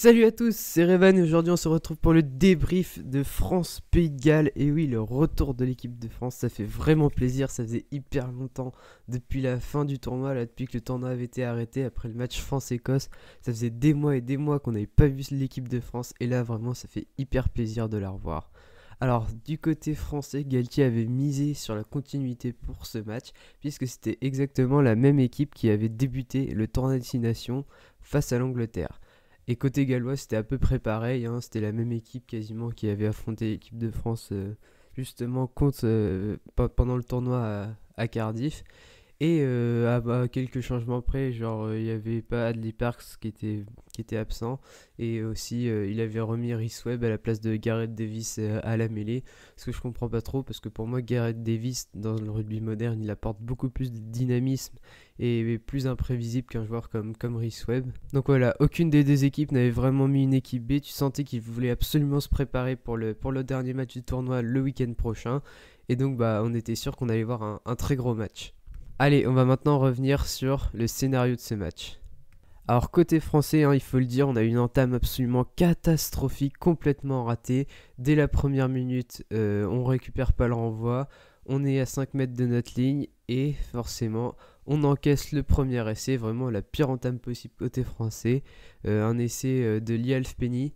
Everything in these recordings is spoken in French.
Salut à tous, c'est Revan et aujourd'hui on se retrouve pour le débrief de France-Pays de Galles. Et oui, le retour de l'équipe de France, ça fait vraiment plaisir, ça faisait hyper longtemps depuis la fin du tournoi, là, depuis que le tournoi avait été arrêté après le match France-Écosse. Ça faisait des mois et des mois qu'on n'avait pas vu l'équipe de France et là vraiment ça fait hyper plaisir de la revoir. Alors, du côté français, Galtier avait misé sur la continuité pour ce match, puisque c'était exactement la même équipe qui avait débuté le tournoi destination face à l'Angleterre. Et côté gallois, c'était à peu près pareil. Hein. c'était la même équipe quasiment qui avait affronté l'équipe de France euh, justement contre, euh, pendant le tournoi à, Cardiff. Et euh, à, quelques changements près, genre il n'y avait pas Adley Parks qui était, absent. Et aussi il avait remis Rhys Webb à la place de Gareth Davis à la mêlée. Ce que je comprends pas trop parce que pour moi Gareth Davis dans le rugby moderne il apporte beaucoup plus de dynamisme et plus imprévisible qu'un joueur comme, comme Rhys Webb. Donc voilà, aucune des deux équipes n'avait vraiment mis une équipe B. Tu sentais qu'ils voulaient absolument se préparer pour le, pour le dernier match du tournoi le week-end prochain. Et donc bah, on était sûr qu'on allait voir un, très gros match. Allez, on va maintenant revenir sur le scénario de ce match. Alors côté français, hein, il faut le dire, on a une entame absolument catastrophique, complètement ratée. Dès la première minute, euh, on récupère pas le renvoi, on est à 5 mètres de notre ligne et forcément on encaisse le premier essai, vraiment la pire entame possible côté français. Euh, un essai euh, de Lialf Penny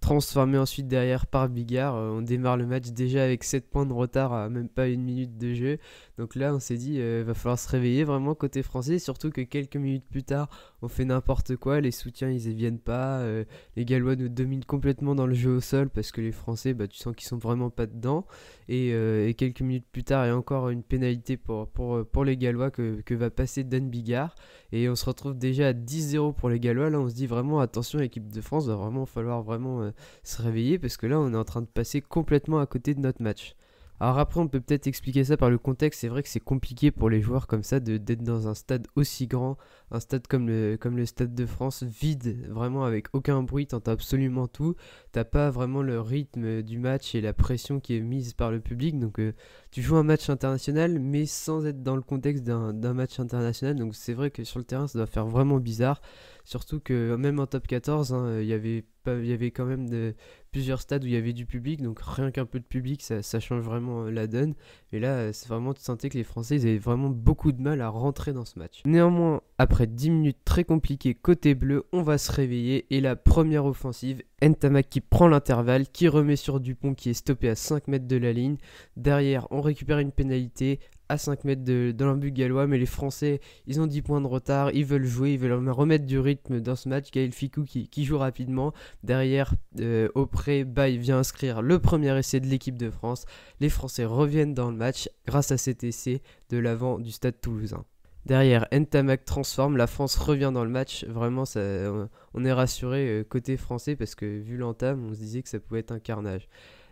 transformé ensuite derrière par Bigard. Euh, on démarre le match déjà avec 7 points de retard à même pas une minute de jeu. Donc là, on s'est dit, il euh, va falloir se réveiller vraiment côté français. Surtout que quelques minutes plus tard, on fait n'importe quoi. Les soutiens, ils ne viennent pas. Euh, les Gallois nous dominent complètement dans le jeu au sol parce que les Français, bah, tu sens qu'ils sont vraiment pas dedans. Et, quelques minutes plus tard, il y a encore une pénalité pour, les Gallois que, que va passer Dan Bigard. Et on se retrouve déjà à 10-0 pour les Gallois. Là, on se dit vraiment, attention, l'équipe de France va vraiment falloir vraiment se réveiller parce que là on est en train de passer complètement à côté de notre match. Alors après, on peut peut-être expliquer ça par le contexte. C'est vrai que c'est compliqué pour les joueurs comme ça d'être dans un stade aussi grand, un stade comme le, comme le Stade de France, vide, vraiment avec aucun bruit, t'entends absolument tout. T'as pas vraiment le rythme du match et la pression qui est mise par le public. Donc euh, tu joues un match international, mais sans être dans le contexte d'un match international. Donc c'est vrai que sur le terrain, ça doit faire vraiment bizarre. Surtout que même en top 14, hein, il y avait y avait quand même de, plusieurs stades où il y avait du public, donc rien qu'un peu de public, ça, change vraiment euh, la donne. Et là, c'est vraiment, tu sentais que les Français, ils avaient vraiment beaucoup de mal à rentrer dans ce match. Néanmoins, après 10 minutes très compliquées côté bleu, on va se réveiller. Et la première offensive, Ntamak qui prend l'intervalle, qui remet sur Dupont qui est stoppé à 5 mètres de la ligne. Derrière, on récupère une pénalité à 5 mètres de, de gallois, mais les Français, ils ont 10 points de retard, ils veulent jouer, ils veulent remettre du rythme dans ce match. Gaël Ficou qui, joue rapidement. Derrière, euh, auprès, Bay vient inscrire le premier essai de l'équipe de France. Les Français reviennent dans le match grâce à cet essai de l'avant du stade toulousain. Derrière, Ntamak transforme, la France revient dans le match. Vraiment, on est rassuré euh, côté français parce que vu l'entame, on se disait que ça pouvait être un carnage.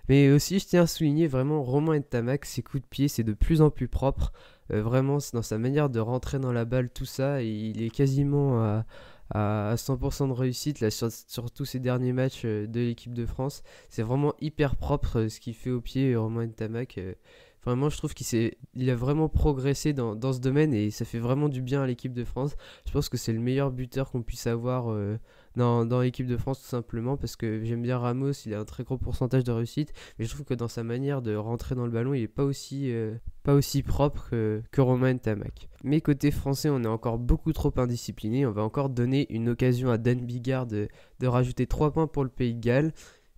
Mais aussi, je tiens à souligner vraiment Romain Ntamak, ses coups de pied, c'est de plus en plus propre. Euh, vraiment, dans sa manière de rentrer dans la balle, tout ça. il est quasiment à, à 100% de réussite sur, tous ces derniers matchs euh, de l'équipe de France. C'est vraiment hyper propre ce qu'il fait au pied, Romain Ntamak. Vraiment, je trouve qu'il il a vraiment progressé dans, ce domaine et ça fait vraiment du bien à l'équipe de France. Je pense que c'est le meilleur buteur qu'on puisse avoir euh, dans, l'équipe de France, tout simplement, parce que j'aime bien Ramos, il a un très gros pourcentage de réussite, mais je trouve que dans sa manière de rentrer dans le ballon, il n'est pas aussi, euh, pas aussi propre que, que Romain Tamac. Mais côté français, on est encore beaucoup trop indiscipliné. On va encore donner une occasion à Dan Bigard de, de rajouter 3 points pour le Pays de Galles.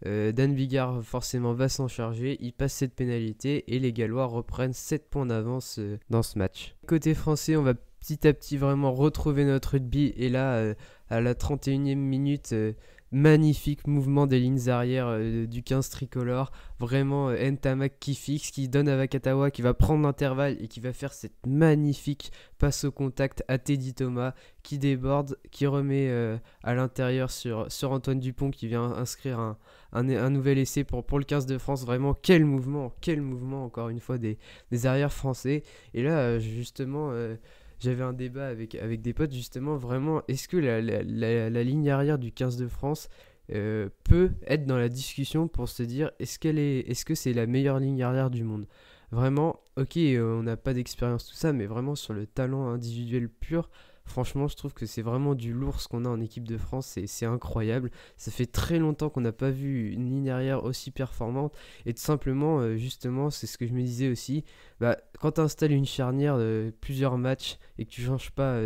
Euh, Dan Bigard forcément va s'en charger, il passe cette pénalité et les Gallois reprennent 7 points d'avance euh, dans ce match. Côté français, on va petit à petit vraiment retrouver notre rugby et là, euh, à la 31e minute, magnifique mouvement des lignes arrière euh, du 15 tricolore. Vraiment, euh, Ntamak qui fixe, qui donne à Vakatawa, qui va prendre l'intervalle et qui va faire cette magnifique passe au contact à Teddy Thomas, qui déborde, qui remet euh, à l'intérieur sur, Antoine Dupont, qui vient inscrire un, nouvel essai pour, pour le 15 de France. Vraiment, quel mouvement, quel mouvement, encore une fois, des, des arrières français. Et là, justement j'avais un débat avec, avec des potes justement, vraiment, est-ce que la, la, ligne arrière du 15 de France euh, peut être dans la discussion pour se dire est-ce qu'elle est, est-ce que c'est la meilleure ligne arrière du monde? Vraiment, ok, euh, on n'a pas d'expérience tout ça, mais vraiment sur le talent individuel pur, Franchement, je trouve que c'est vraiment du lourd ce qu'on a en équipe de France c'est incroyable. Ça fait très longtemps qu'on n'a pas vu une ligne arrière aussi performante et tout simplement, euh, justement, c'est ce que je me disais aussi. Bah, quand tu installes une charnière de plusieurs matchs et que tu changes pas.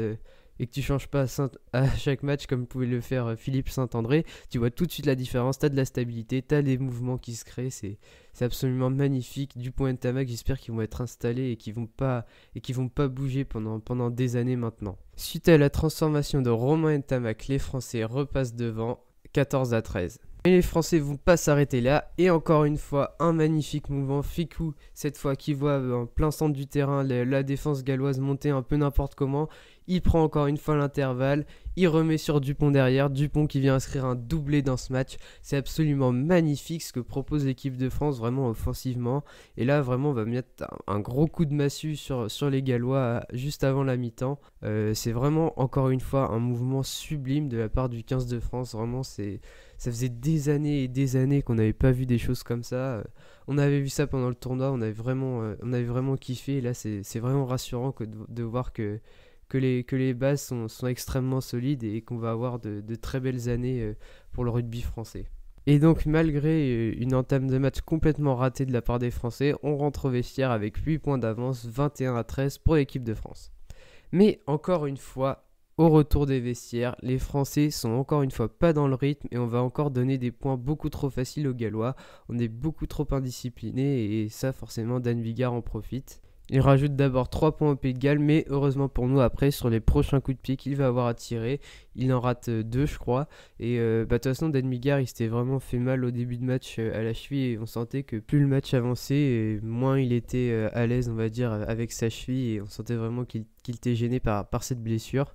Et que tu changes pas à, chaque match comme pouvait le faire euh, Philippe Saint-André, tu vois tout de suite la différence, tu as de la stabilité, tu as des mouvements qui se créent, c'est absolument magnifique. Du point de Tamac, j'espère qu'ils vont être installés et qu'ils vont pas vont pas bouger pendant, des années maintenant. Suite à la transformation de Romain Tamac, les Français repassent devant 14 à 13. Et les Français vont pas s'arrêter là. Et encore une fois, un magnifique mouvement. Ficou, cette fois, qui voit en plein centre du terrain la défense galloise monter un peu n'importe comment. Il prend encore une fois l'intervalle. Il remet sur Dupont derrière. Dupont qui vient inscrire un doublé dans ce match. C'est absolument magnifique ce que propose l'équipe de France, vraiment offensivement. Et là, vraiment, on va mettre un, gros coup de massue sur, les Gallois euh, juste avant la mi-temps. Euh, c'est vraiment, encore une fois, un mouvement sublime de la part du 15 de France. Vraiment, c'est ça faisait des années et des années qu'on n'avait pas vu des choses comme ça. Euh, on avait vu ça pendant le tournoi, on avait vraiment, on avait kiffé. Et là, c'est vraiment rassurant de, voir que, que, les, bases sont, extrêmement solides et qu'on va avoir de, très belles années euh, pour le rugby français. Et donc, malgré une entame de match complètement ratée de la part des Français, on rentre au vestiaire avec 8 points d'avance, 21 à 13 pour l'équipe de France. Mais encore une fois, au retour des vestiaires, les Français sont encore une fois pas dans le rythme et on va encore donner des points beaucoup trop faciles aux Gallois. On est beaucoup trop indisciplinés et ça forcément Dan Vigard en profite. Il rajoute d'abord 3 points au Pays de Galles, mais heureusement pour nous, après, sur les prochains coups de pied qu'il va avoir à tirer, il en rate 2, euh, je crois. Et euh, bah, de toute façon, Dan il s'était vraiment fait mal au début de match euh, à la cheville, et on sentait que plus le match avançait, moins il était à l'aise, on va dire, avec sa cheville, et on sentait vraiment qu'il était gêné par, cette blessure.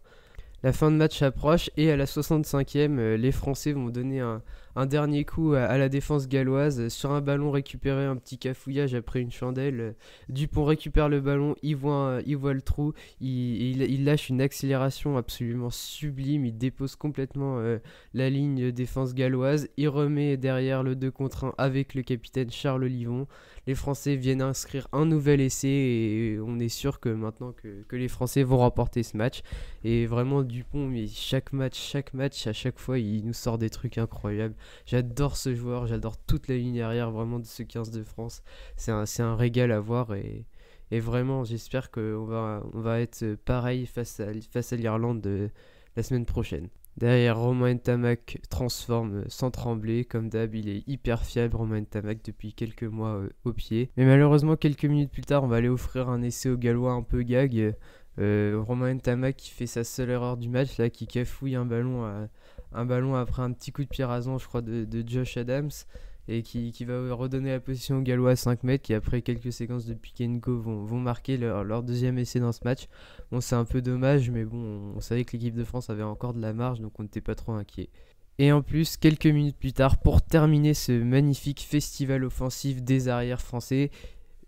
La fin de match approche et à la 65e, euh, les Français vont donner un, dernier coup à, la défense galloise. Sur un ballon récupéré, un petit cafouillage après une chandelle. Dupont récupère le ballon, il voit, voit le trou, il, lâche une accélération absolument sublime, il dépose complètement euh, la ligne défense galloise, il remet derrière le 2 contre 1 avec le capitaine Charles Livon les Français viennent inscrire un nouvel essai et on est sûr que maintenant que, les Français vont remporter ce match. Et vraiment Dupont, chaque match, chaque match, à chaque fois, il nous sort des trucs incroyables. J'adore ce joueur, j'adore toute la ligne arrière vraiment de ce 15 de France. C'est un, régal à voir et, vraiment j'espère qu'on va, on va être pareil face à, à l'Irlande la semaine prochaine. Derrière, Romain Tamac transforme sans trembler. Comme d'hab, il est hyper fiable, Romain Tamac, depuis quelques mois euh, au pied. Mais malheureusement, quelques minutes plus tard, on va aller offrir un essai au Gallois un peu gag. Euh, Romain Tamac qui fait sa seule erreur du match, là, qui cafouille un ballon, un ballon après un petit coup de pied je crois, de, Josh Adams et qui, va redonner la position aux Gallois à 5 mètres qui après quelques séquences de pick vont, vont marquer leur, deuxième essai dans ce match. Bon c'est un peu dommage mais bon on savait que l'équipe de France avait encore de la marge donc on n'était pas trop inquiet. Et en plus, quelques minutes plus tard, pour terminer ce magnifique festival offensif des arrières français,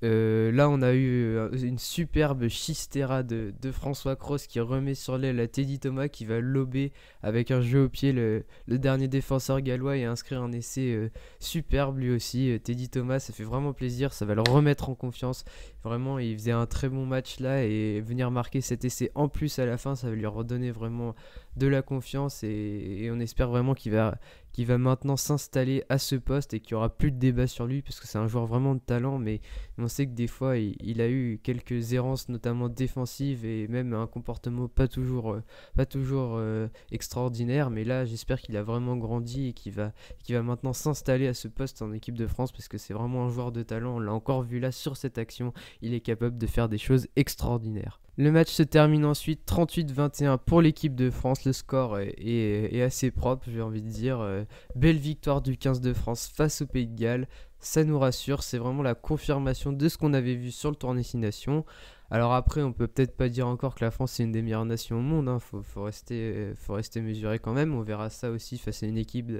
euh, là, on a eu euh, une superbe chistera de, François Cross qui remet sur l'aile à Teddy Thomas qui va lober avec un jeu au pied le, dernier défenseur gallois et inscrire un essai euh, superbe lui aussi. Teddy Thomas, ça fait vraiment plaisir, ça va le remettre en confiance. Vraiment, il faisait un très bon match là et venir marquer cet essai en plus à la fin, ça va lui redonner vraiment de la confiance et, on espère vraiment qu'il va, qu'il va maintenant s'installer à ce poste et qu'il n'y aura plus de débat sur lui parce que c'est un joueur vraiment de talent mais on sait que des fois il, a eu quelques errances notamment défensives et même un comportement pas toujours, euh, euh, extraordinaire. Mais là j'espère qu'il a vraiment grandi et qu'il va, qu'il va maintenant s'installer à ce poste en équipe de France parce que c'est vraiment un joueur de talent. On l'a encore vu là sur cette action. Il est capable de faire des choses extraordinaires le match se termine ensuite 38-21 pour l'équipe de France. Le score est, assez propre, j'ai envie de dire. Euh, belle victoire du 15 de France face au Pays de Galles. Ça nous rassure, c'est vraiment la confirmation de ce qu'on avait vu sur le tournée 6 Nations. Alors après, on peut peut-être pas dire encore que la France est une des meilleures nations au monde. Hein. Faut, rester, faut rester mesuré quand même. On verra ça aussi face à une équipe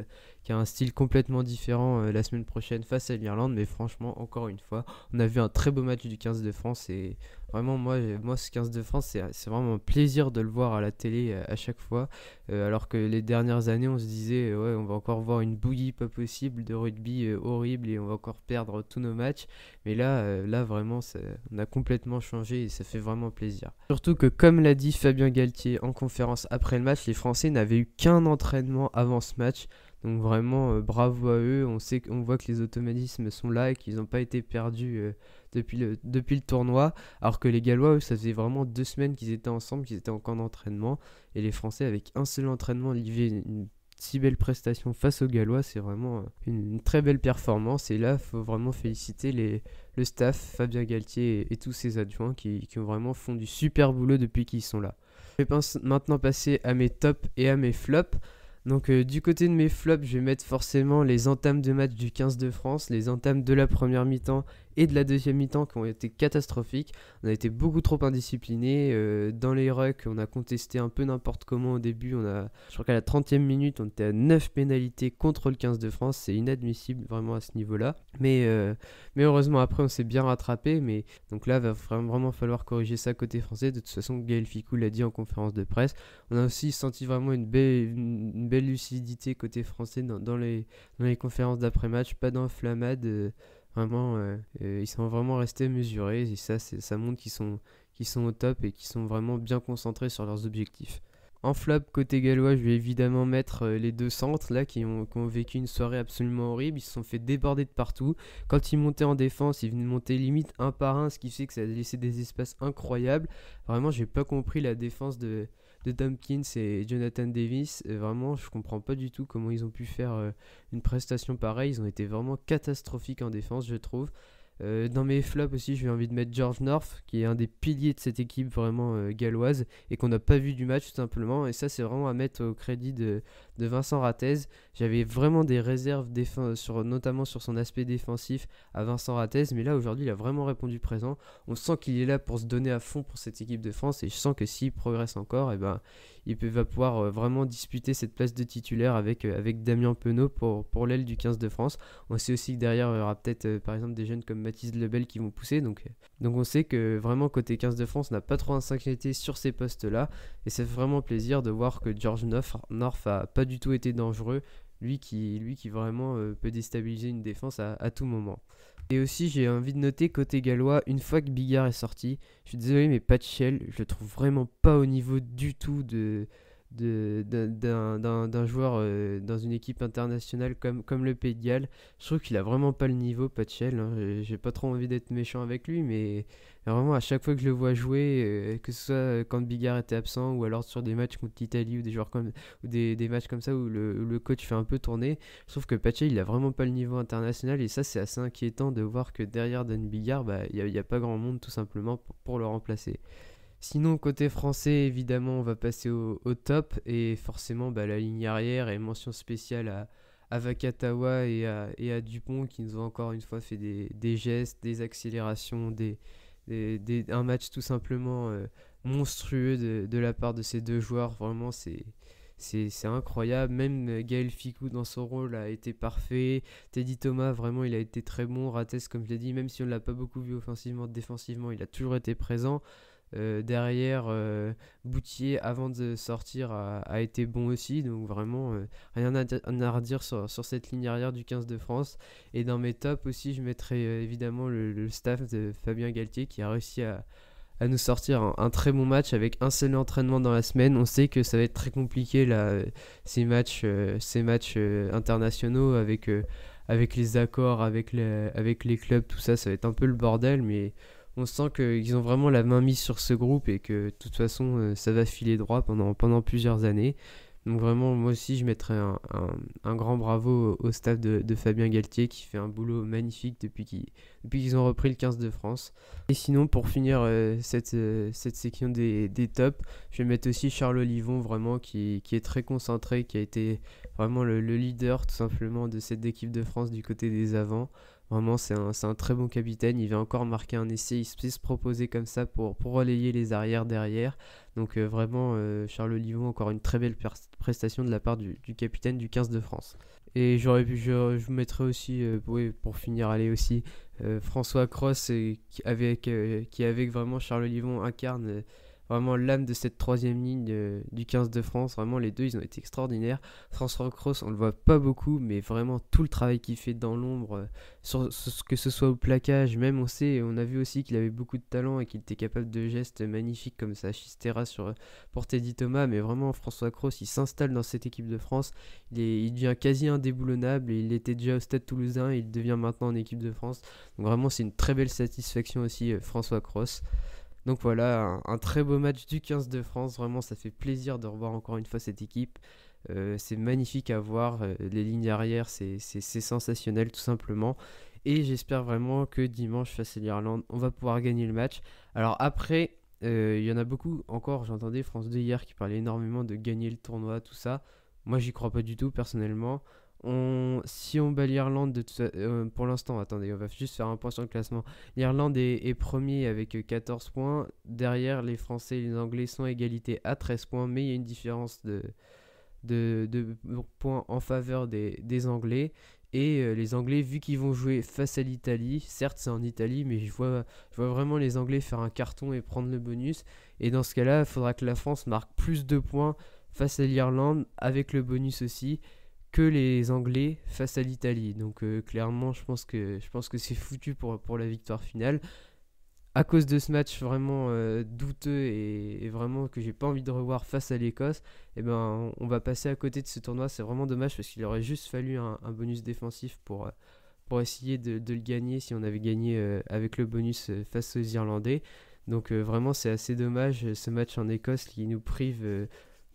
qui a un style complètement différent euh, la semaine prochaine face à l'Irlande. Mais franchement, encore une fois, on a vu un très beau match du 15 de France et Vraiment, moi, moi ce 15 de France, c'est vraiment un plaisir de le voir à la télé à, chaque fois. Euh, alors que les dernières années, on se disait, ouais, on va encore voir une bouillie pas possible de rugby euh, horrible et on va encore perdre tous nos matchs. Mais là, euh, là vraiment, on a complètement changé et ça fait vraiment plaisir. Surtout que comme l'a dit Fabien Galtier en conférence après le match, les Français n'avaient eu qu'un entraînement avant ce match. Donc vraiment euh, bravo à eux, on sait voit que les automatismes sont là et qu'ils n'ont pas été perdus euh, depuis, le, depuis le tournoi, alors que les Gallois, ça faisait vraiment deux semaines qu'ils étaient ensemble, qu'ils étaient en camp d'entraînement, et les Français avec un seul entraînement livré une, si belle prestation face aux Gallois, c'est vraiment une, très belle performance, et là, faut vraiment féliciter les, le staff, Fabien Galtier et, tous ses adjoints qui, qui ont vraiment font du super boulot depuis qu'ils sont là. Je vais maintenant passer à mes tops et à mes flops. Donc euh, du côté de mes flops, je vais mettre forcément les entames de match du 15 de France, les entames de la première mi-temps et de la deuxième mi-temps qui ont été catastrophiques. On a été beaucoup trop indisciplinés. Euh, dans les rucks, on a contesté un peu n'importe comment au début. On a, je crois qu'à la 30e minute, on était à 9 pénalités contre le 15 de France. C'est inadmissible vraiment à ce niveau-là. Mais, euh, mais heureusement, après, on s'est bien rattrapé. Mais donc là, il va vraiment falloir corriger ça côté français. De toute façon, Gaël Ficou l'a dit en conférence de presse. On a aussi senti vraiment une belle, lucidité côté français dans, dans, les, dans les conférences d'après-match. Pas d'enflammade. Euh, Vraiment, ils sont vraiment restés mesurés et ça, ça montre qu'ils sont, sont au top et qu'ils sont vraiment bien concentrés sur leurs objectifs. En flop côté gallois, je vais évidemment mettre euh, les deux centres là qui ont, vécu une soirée absolument horrible. Ils se sont fait déborder de partout. Quand ils montaient en défense, ils venaient monter limite un par un, ce qui fait que ça a des espaces incroyables. Vraiment, j'ai pas compris la défense de, de Tompkins et Jonathan Davis. vraiment, je comprends pas du tout comment ils ont pu faire euh, une prestation pareille. Ils ont été vraiment catastrophiques en défense, je trouve. Euh, dans mes flops aussi, j'ai envie de mettre George North, qui est un des piliers de cette équipe vraiment euh, galloise et qu'on n'a pas vu du match tout simplement. Et ça, c'est vraiment à mettre au crédit de, Vincent Rattez. J'avais vraiment des réserves, sur, notamment sur son aspect défensif à Vincent Rattez, mais là aujourd'hui, il a vraiment répondu présent. On sent qu'il est là pour se donner à fond pour cette équipe de France et je sens que s'il progresse encore, et eh ben, il va pouvoir euh, vraiment disputer cette place de titulaire avec, euh, Damien Penaud pour, l'aile du 15 de France. On sait aussi que derrière, il y aura peut-être euh, par exemple des jeunes comme Mathis Lebel qui vont pousser. Donc, on sait que vraiment côté 15 de France, n'a pas trop d'insécurité sur ces postes-là. Et c'est vraiment plaisir de voir que George North, a pas du tout été dangereux. Lui qui, vraiment peut déstabiliser une défense à, à tout moment. Et aussi, j'ai envie de noter côté gallois, une fois que Bigard est sorti, je suis désolé, mais Patchell, je le trouve vraiment pas au niveau du tout de, d'un joueur euh, dans une équipe internationale comme, le Pays de Galles. Je trouve qu'il a vraiment pas le niveau, Patchell. Hein. J'ai pas trop envie d'être méchant avec lui, mais vraiment à chaque fois que je le vois jouer, euh, que ce soit quand Bigard était absent ou alors sur des matchs contre l'Italie ou des comme matchs comme ça où le, coach fait un peu tourner, je trouve que Patchell il a vraiment pas le niveau international et ça c'est assez inquiétant de voir que derrière Dan Bigard, bah, il n'y a, pas grand monde tout simplement pour le remplacer. Sinon, côté français, évidemment, on va passer au, top. Et forcément, bah, la ligne arrière et mention spéciale à, Vakatawa et à, Dupont qui nous ont encore une fois fait des, gestes, des accélérations, des, un match tout simplement euh, monstrueux de, la part de ces deux joueurs. Vraiment, c'est. C'est incroyable, même Gaël Ficou dans son rôle a été parfait. Teddy Thomas, vraiment, il a été très bon. Rates, comme je l'ai dit, même si on ne l'a pas beaucoup vu offensivement, défensivement, il a toujours été présent. Euh, derrière, euh, Boutier, avant de sortir, a, été bon aussi. Donc vraiment, euh, rien à, redire sur, sur, cette ligne arrière du 15 de France. Et dans mes tops aussi, je mettrai évidemment le, staff de Fabien Galtier qui a réussi à, à nous sortir un, très bon match avec un seul entraînement dans la semaine. On sait que ça va être très compliqué là, ces matchs, ces matchs internationaux avec, avec les accords, avec avec les clubs, tout ça, ça va être un peu le bordel. Mais on sent qu'ils ont vraiment la main mise sur ce groupe et que de toute façon euh, ça va filer droit pendant, pendant plusieurs années. Donc vraiment moi aussi je mettrais un, grand bravo au, staff de, Fabien Galtier qui fait un boulot magnifique depuis qu'ils ont repris le 15 de France. Et sinon pour finir euh, cette, euh, cette section des, des, tops, je vais mettre aussi Charles Olivon vraiment qui, est très concentré, qui a été vraiment le, le leader tout simplement de cette équipe de France du côté des avants. Vraiment, c'est un, très bon capitaine. Il vient encore marquer un essai. Il se proposer comme ça pour, pour relayer les arrières derrière. Donc, euh, vraiment, euh, Charles Olivon, encore une très belle prestation de la part du, capitaine du 15 de France. Et j'aurais pu, je, je vous mettrai aussi, euh, pour finir, aller aussi, François Cross, qui, avec, qui, avec vraiment Charles Olivon, incarne vraiment l'âme de cette troisième ligne euh, du 15 de France. Vraiment, les deux, ils ont été extraordinaires. François Cross, on le voit pas beaucoup, mais vraiment tout le travail qu'il fait dans l'ombre, euh, que ce soit au plaquage, même on sait, on a vu aussi qu'il avait beaucoup de talent et qu'il était capable de gestes magnifiques comme ça, Chistera sur, euh, pour Teddy Thomas. Mais vraiment, François Cross, il s'installe dans cette équipe de France. Il, devient quasi indéboulonnable. il était déjà au stade toulousain, il devient maintenant en équipe de France. Donc vraiment, c'est une très belle satisfaction aussi, François Cross. Donc voilà, un, très beau match du 15 de France. Vraiment, ça fait plaisir de revoir encore une fois cette équipe. Euh, c'est magnifique à voir. Euh, les lignes arrière, c'est sensationnel tout simplement. Et j'espère vraiment que dimanche face à l'Irlande, on va pouvoir gagner le match. Alors après, euh, il y en a beaucoup encore. J'entendais France 2 hier qui parlait énormément de gagner le tournoi, tout ça. Moi, j'y crois pas du tout personnellement si on bat l'Irlande, euh, pour l'instant, attendez, on va juste faire un point sur le classement. L'Irlande est, premier avec 14 euh, points. Derrière, les Français et les Anglais sont à égalité à 13 points, mais il y a une différence de, points en faveur des, Anglais. Et euh, les Anglais, vu qu'ils vont jouer face à l'Italie, certes c'est en Italie, mais je vois vraiment les Anglais faire un carton et prendre le bonus. Et dans ce cas-là, il faudra que la France marque plus de points face à l'Irlande avec le bonus aussi que les Anglais face à l'Italie. Donc euh, clairement, je pense que je pense que c'est foutu pour, pour la victoire finale. À cause de ce match vraiment euh, douteux et, vraiment que j'ai pas envie de revoir face à l'Écosse, eh ben on va passer à côté de ce tournoi. C'est vraiment dommage parce qu'il aurait juste fallu un, bonus défensif pour, euh, pour essayer de, le gagner si on avait gagné avec le bonus face aux Irlandais. Donc vraiment c'est assez dommage ce match en Écosse qui nous prive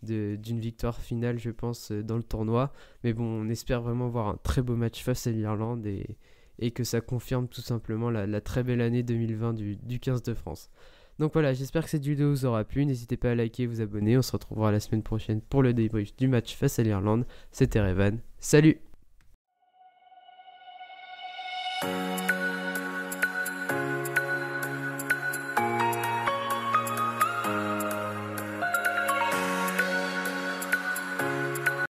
d'une victoire finale, je pense, euh, dans le tournoi. Mais bon, on espère vraiment voir un très beau match face à l'Irlande et, que ça confirme tout simplement la, très belle année 2020 du, du 15 de France. Donc voilà, j'espère que cette vidéo vous aura plu. N'hésitez pas à liker et vous abonner. On se retrouvera la semaine prochaine pour le débrief du match face à l'Irlande. C'était Revan. Salut